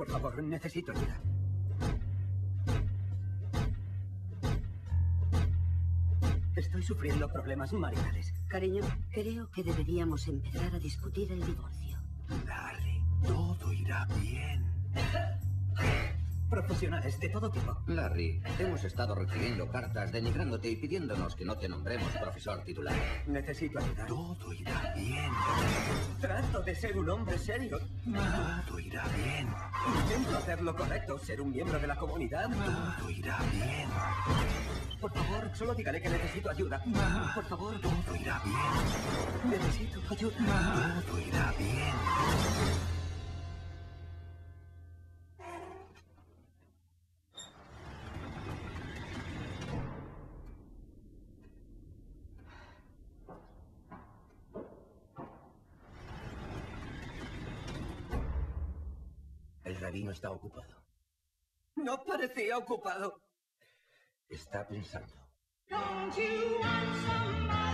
Por favor, necesito ayuda. Estoy sufriendo problemas maritales. Cariño, creo que deberíamos empezar a discutir el divorcio. Larry, todo irá bien. Profesionales de todo tipo. Larry, hemos estado recibiendo cartas denigrándote y pidiéndonos que no te nombremos profesor titular. Necesito ayuda. Todo irá bien. De ser un hombre serio. Todo irá bien. Intento hacer lo correcto, ser un miembro de la comunidad. Todo irá bien. Por favor, solo dígale que necesito ayuda. Por favor. Todo irá bien. Necesito ayuda. Todo irá bien. El rabino está ocupado. No parecía ocupado. Está pensando. Don't you want